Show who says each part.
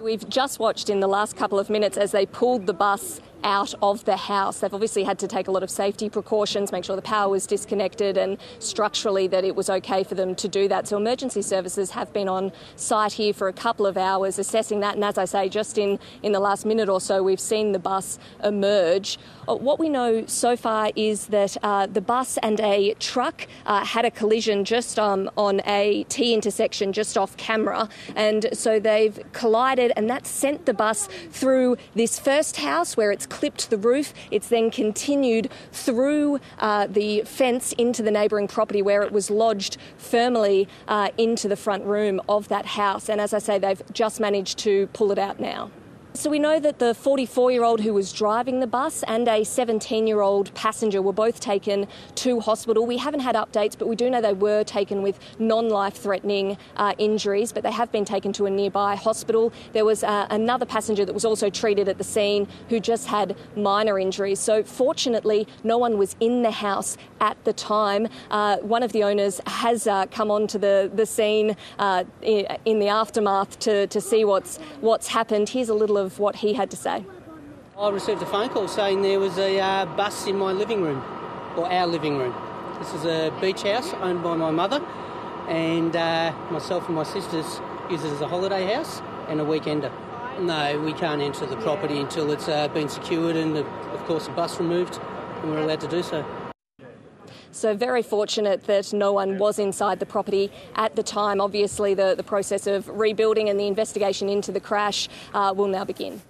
Speaker 1: We've just watched in the last couple of minutes as they pulled the bus out of the house. They've obviously had to take a lot of safety precautions, make sure the power was disconnected and structurally that it was okay for them to do that. So emergency services have been on site here for a couple of hours assessing that. And as I say, just in, in the last minute or so, we've seen the bus emerge. Uh, what we know so far is that uh, the bus and a truck uh, had a collision just um, on a T intersection just off camera. And so they've collided and that sent the bus through this first house where it's clipped the roof. It's then continued through uh, the fence into the neighbouring property where it was lodged firmly uh, into the front room of that house. And as I say, they've just managed to pull it out now. So we know that the 44 year old who was driving the bus and a 17 year old passenger were both taken to hospital. We haven't had updates, but we do know they were taken with non life threatening uh, injuries, but they have been taken to a nearby hospital. There was uh, another passenger that was also treated at the scene who just had minor injuries. So fortunately, no one was in the house at the time. Uh, one of the owners has uh, come onto the, the scene uh, in the aftermath to, to see what's, what's happened. Here's a little of of what he had to say.
Speaker 2: I received a phone call saying there was a uh, bus in my living room, or our living room. This is a beach house owned by my mother, and uh, myself and my sisters use it as a holiday house and a weekender. No, we can't enter the property until it's uh, been secured and, of course, the bus removed, and we're allowed to do so.
Speaker 1: So, very fortunate that no one was inside the property at the time. Obviously, the, the process of rebuilding and the investigation into the crash uh, will now begin.